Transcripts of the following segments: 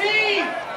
team!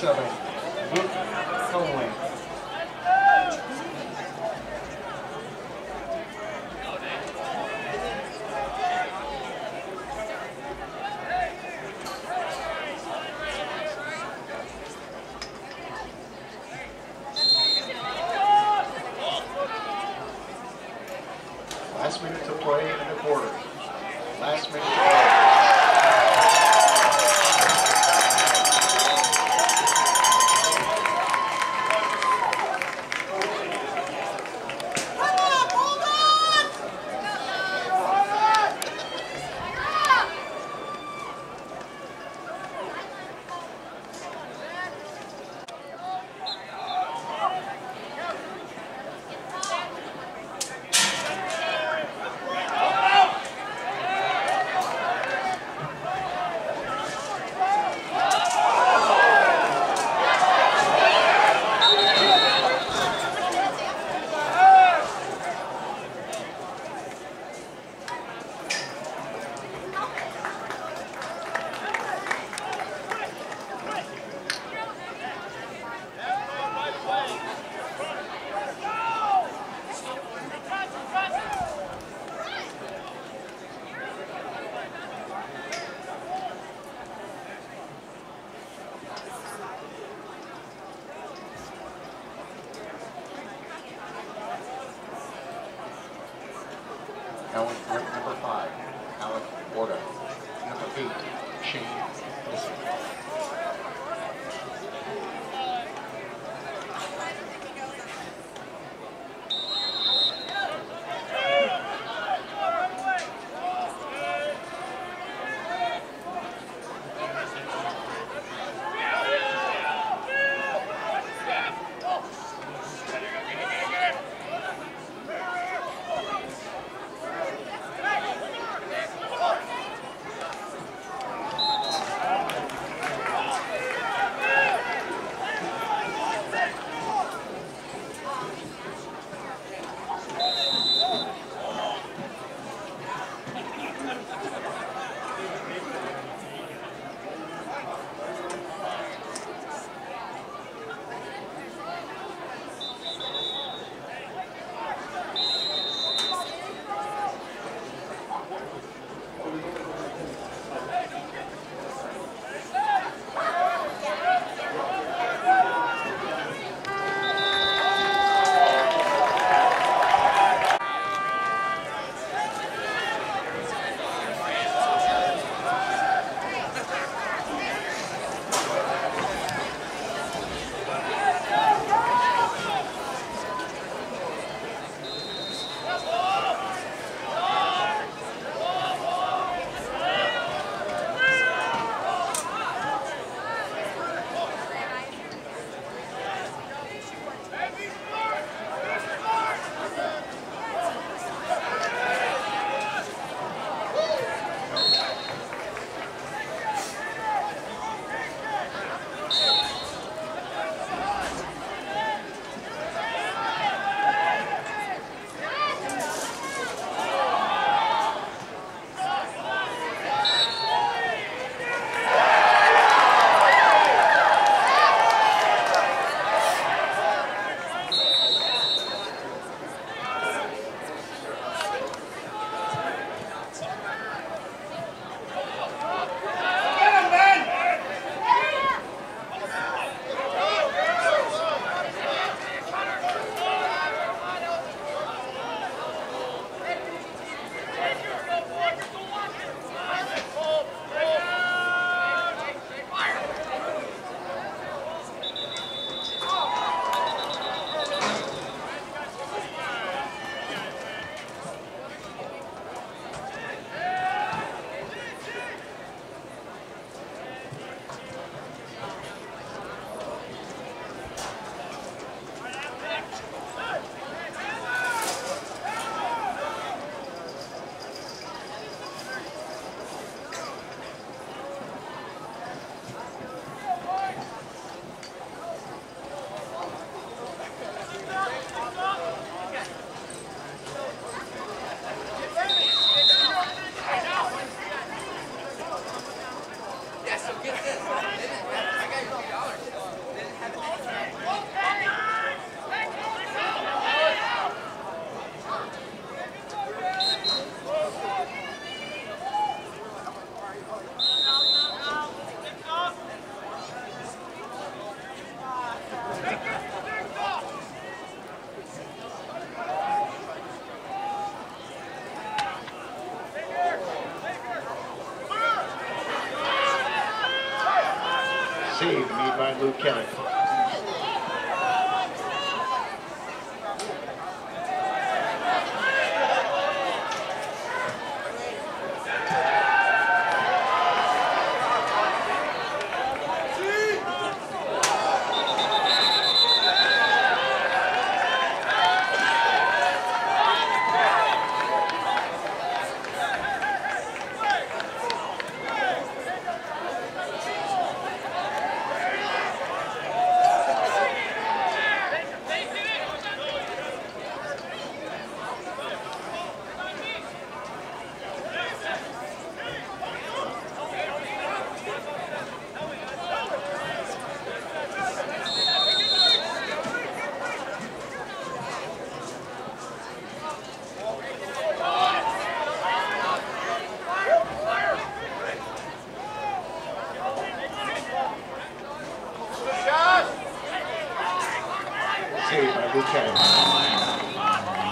Number 37, Luke Hellwing. Made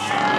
Breaking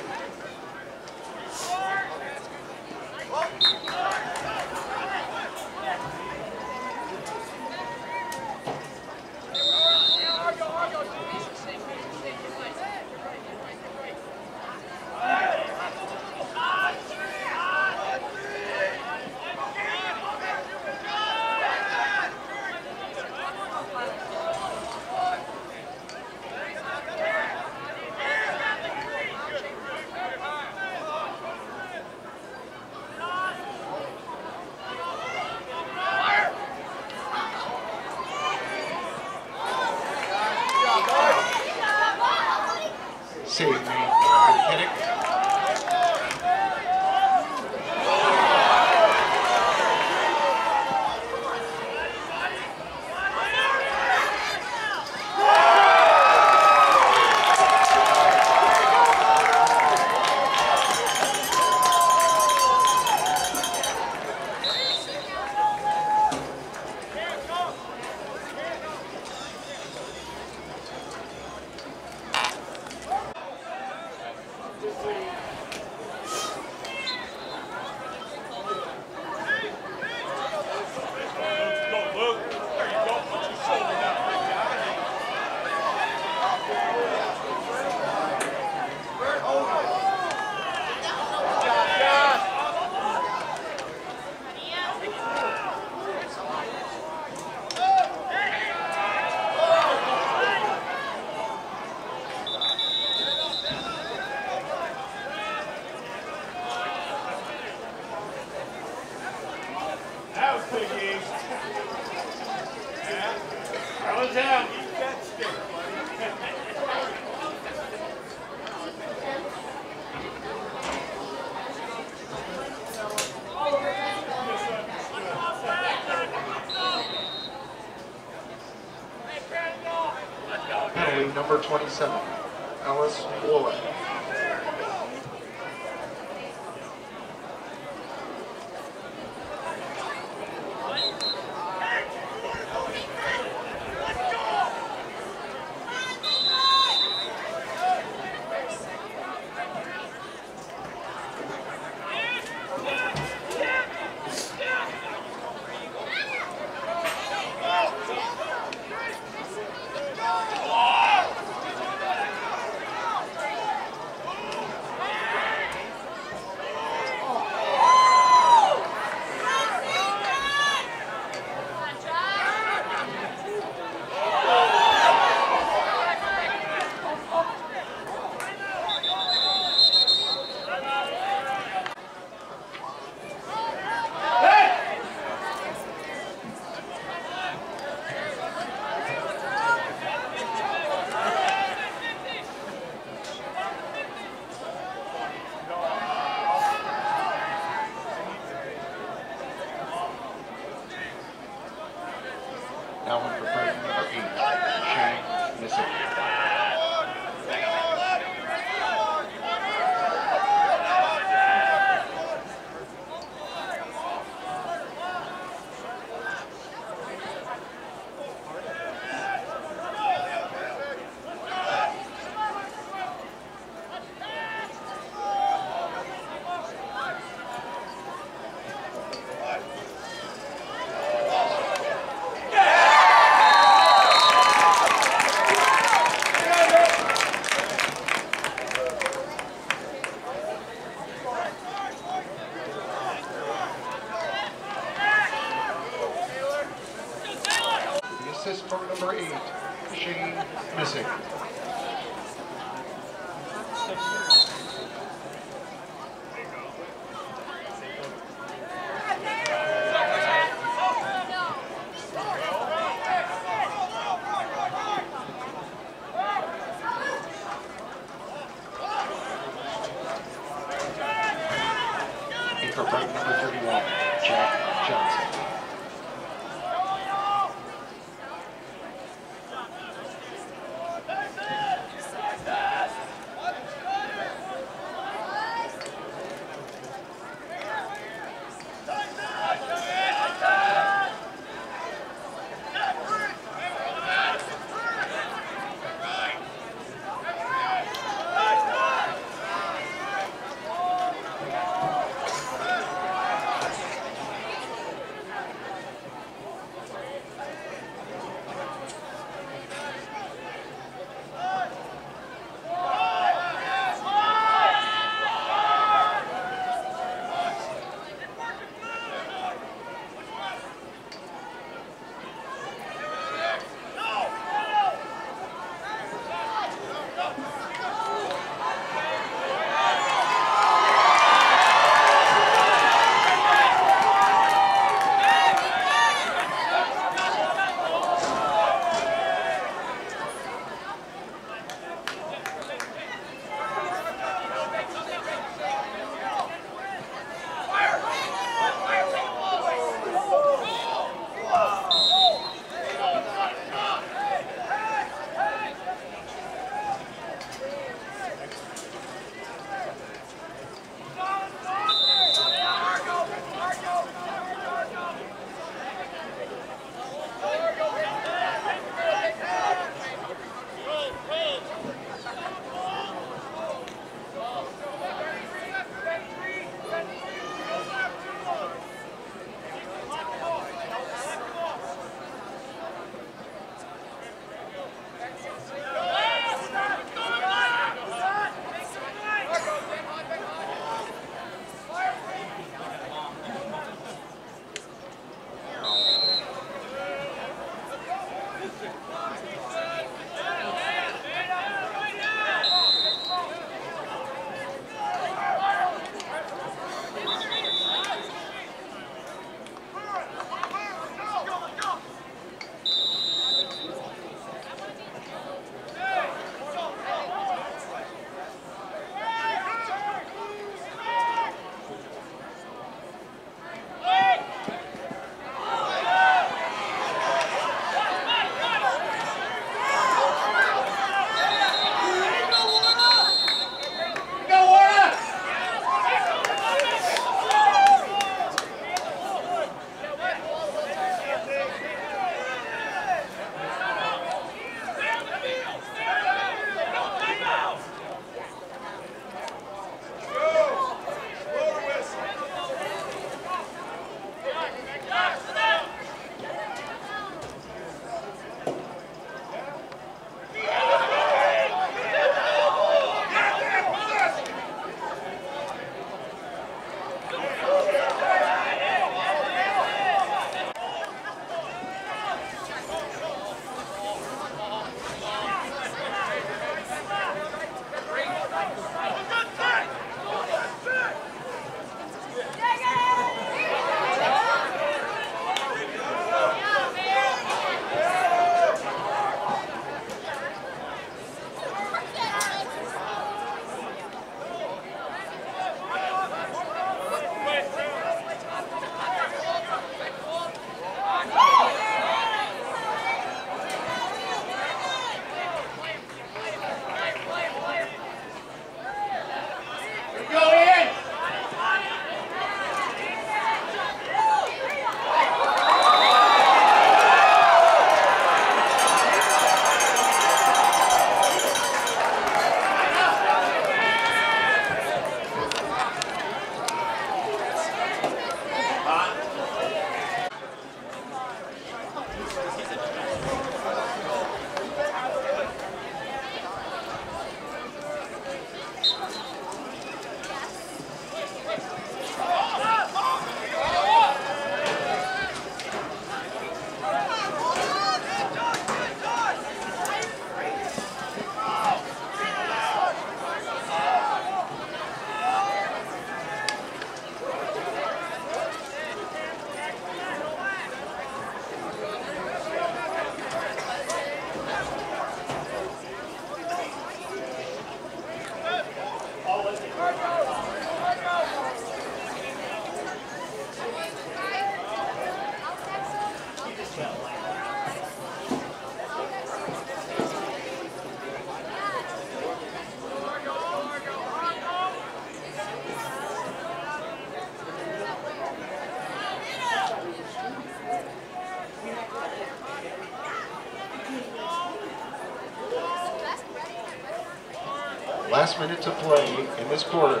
Last minute to play in this quarter.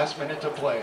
Last minute to play.